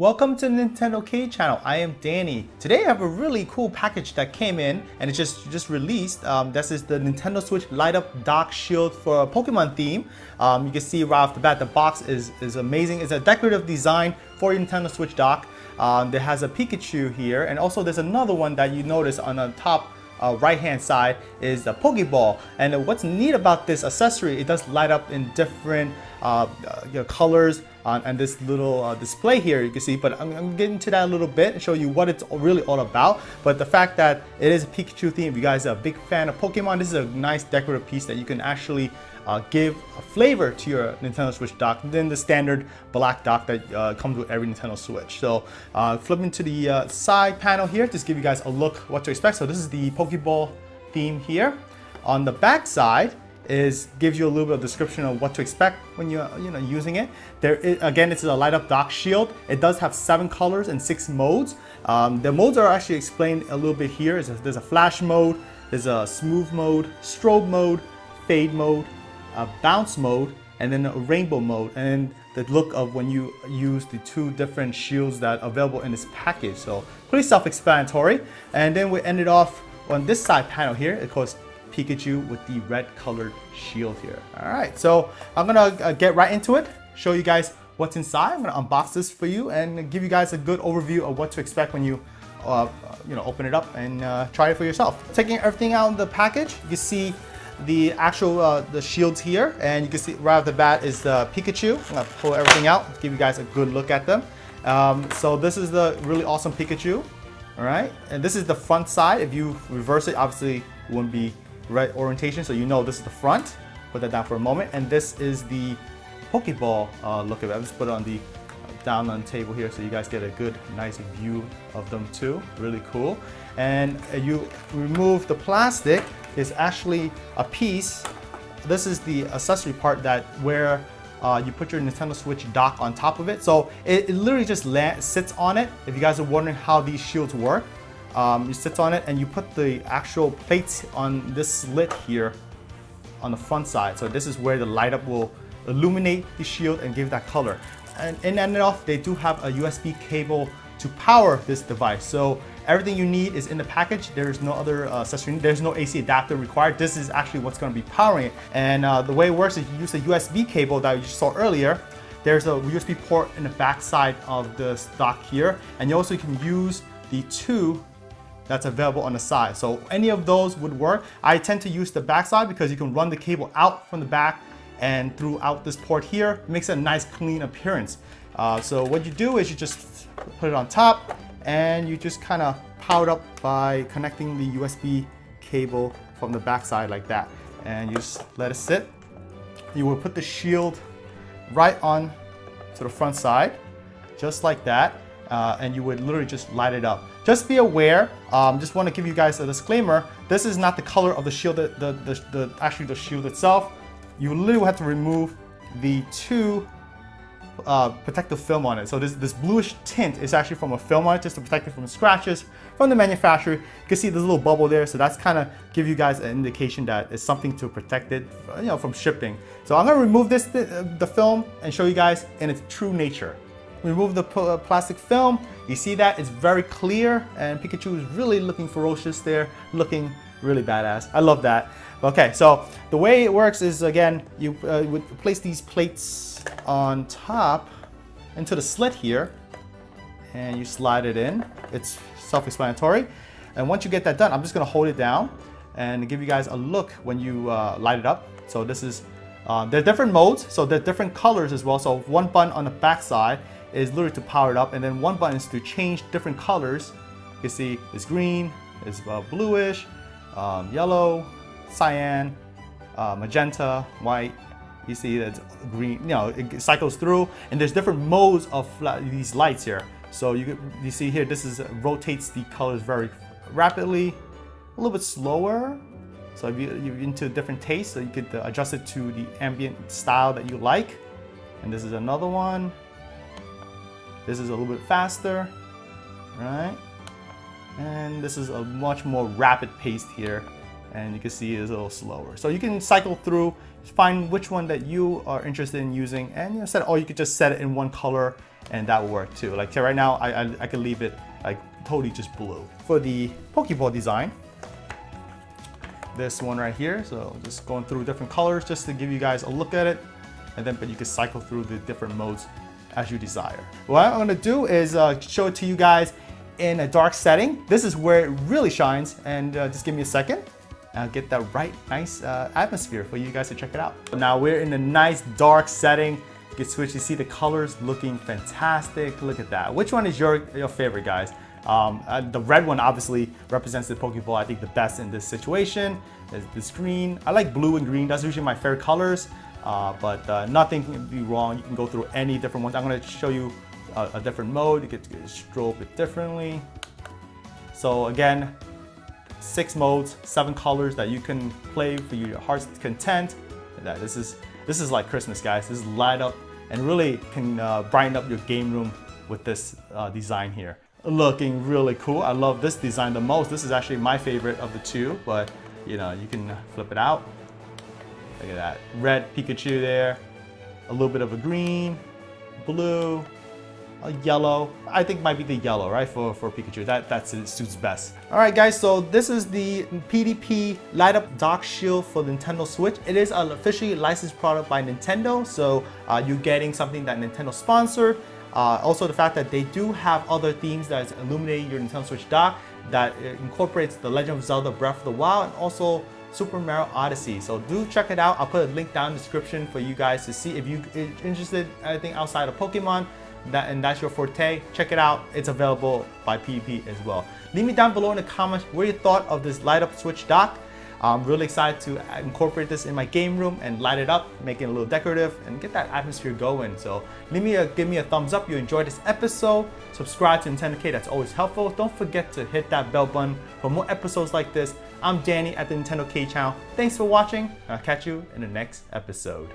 Welcome to the NintendoCade channel. I am Danny. Today I have a really cool package that came in and it just just released. Um, this is the Nintendo Switch light up dock shield for a Pokemon theme. Um, you can see right off the bat the box is, is amazing. It's a decorative design for your Nintendo Switch dock. Um, there has a Pikachu here and also there's another one that you notice on the top uh, right hand side is the Pokeball. And what's neat about this accessory, it does light up in different uh, uh, colors on, on, this little uh, display here you can see but I'm, I'm, getting to that a little bit and show you what it's really all about but the fact that it is a Pikachu theme if you guys are a big fan of Pokemon this is a nice decorative piece that you can actually uh, give a flavor to your Nintendo Switch dock than the standard black dock that uh, comes with every Nintendo Switch. So uh, flipping to the uh, side panel here, just give you guys a look what to expect. So this is the Pokeball theme here. On the back side, is gives you a little bit of description of what to expect when you're you know using it. There is, again, it's a light up dock shield. It does have seven colors and six modes. Um, the modes are actually explained a little bit here. There's a flash mode, there's a smooth mode, strobe mode, fade mode, a bounce mode, and then a rainbow mode, and the look of when you use the two different shields that are available in this package. So pretty self-explanatory. And then we ended off on this side panel here. It calls Pikachu with the red colored shield here. All right, so I'm gonna uh, get right into it, show you guys what's inside. I'm gonna unbox this for you and give you guys a good overview of what to expect when you uh, you know, open it up and uh, try it for yourself. Taking everything out of the package, you see the actual uh, the shields here and you can see right off the bat is the Pikachu. I'm gonna pull everything out, give you guys a good look at them. Um, so this is the really awesome Pikachu, all right? And this is the front side. If you reverse it, obviously it wouldn't be right orientation, so you know this is the front. Put that down for a moment. And this is the Pokeball uh, look of it. I'll just put it on the uh, down on the table here so you guys get a good, nice view of them too. Really cool. And uh, you remove the plastic, is actually a piece. This is the accessory part that where uh, you put your Nintendo Switch dock on top of it. So it, it literally just sits on it. If you guys are wondering how these shields work, um, you sit on it and you put the actual plates on this slit here on the front side. So this is where the light up will illuminate the shield and give that color. And in and off, they do have a USB cable to power this device. So everything you need is in the package. There's no other uh, accessory. There's no AC adapter required. This is actually what's going to be powering it. And uh, the way it works is you use a USB cable that you saw earlier. There's a USB port in the back side of the stock here. And you also can use the two that's available on the side. So any of those would work. I tend to use the back side because you can run the cable out from the back and throughout this port here. It makes a nice clean appearance. Uh, so what you do is you just put it on top and you just kind of power it up by connecting the USB cable from the back side like that. And you just let it sit. You will put the shield right on to the front side, just like that. Uh, and you would literally just light it up. Just be aware, um, just want to give you guys a disclaimer, this is not the color of the shield, the, the, the, the actually the shield itself. You literally have to remove the two uh, protective film on it. So this, this bluish tint is actually from a film on it just to protect it from scratches from the manufacturer. You can see this little bubble there. So that's kind of give you guys an indication that it's something to protect it you know, from shipping. So I'm gonna remove this, the, the film and show you guys in its true nature. Remove the uh, plastic film. You see that? It's very clear and Pikachu is really looking ferocious there, looking really badass. I love that. Okay, so the way it works is again, you uh, would place these plates on top into the slit here and you slide it in. It's self-explanatory. And once you get that done, I'm just gonna hold it down and give you guys a look when you uh, light it up. So this is, uh, there are different modes, so there are different colors as well. So one button on the back side is literally to power it up and then one button is to change different colors. You can see it's green, it's uh, bluish, um, yellow, cyan, uh, magenta, white. You see that green, you know, it cycles through and there's different modes of these lights here. So you, you see here, this is rotates the colors very rapidly, a little bit slower. So if you, you're into different tastes, so you could adjust it to the ambient style that you like. And this is another one. This is a little bit faster, right? And this is a much more rapid pace here and you can see it's a little slower. So you can cycle through, find which one that you are interested in using and you know, set, or you could just set it in one color and that will work too. Like right now, I, I, I can leave it like totally just blue. For the Pokeball design, this one right here. So just going through different colors just to give you guys a look at it. And then, but you can cycle through the different modes as you desire. What I'm gonna do is uh, show it to you guys in a dark setting. This is where it really shines and uh, just give me a second. I'll get that right nice uh, atmosphere for you guys to check it out. Now we're in a nice dark setting. You can switch, you see the colors looking fantastic. Look at that. Which one is your, your favorite guys? Um, uh, the red one obviously represents the Pokeball I think the best in this situation. There's this green. I like blue and green. That's usually my favorite colors. Uh, but uh, nothing can be wrong. You can go through any different ones. I'm going to show you a, a, different mode. You get to strobe it differently. So again, six modes, seven colors that you can play for your heart's content. That this is this is like Christmas, guys. This is light up and really can uh, brighten up your game room with this uh, design here. Looking really cool. I love this design the most. This is actually my favorite of the two, but you know you can flip it out Look at that. Red Pikachu there. A little bit of a green, blue, a yellow. I think might be the yellow, right, for, for Pikachu. That that's it suits best. All right, guys, so this is the PDP Light Up Dock Shield for Nintendo Switch. It is an officially licensed product by Nintendo, so uh, you're getting something that Nintendo sponsored. Uh, also, the fact that they do have other themes that is illuminating your Nintendo Switch dock that incorporates The Legend of Zelda Breath of the Wild and also Super Mario Odyssey. So do check it out. I'll put a link down in the description for you guys to see if you're interested in anything outside of Pokemon that, and that's your forte. Check it out. It's available by PDP as well. Leave me down below in the comments what you thought of this light up Switch dock. I'm really excited to incorporate this in my game room and light it up, make it a little decorative and get that atmosphere going. So leave me a, give me a thumbs up. If you enjoyed this episode. Subscribe to NintendoCade, that's always helpful. Don't forget to hit that bell button for more episodes like this. I'm Danny at the NintendoCade channel. Thanks for watching. I'll catch you in the next episode.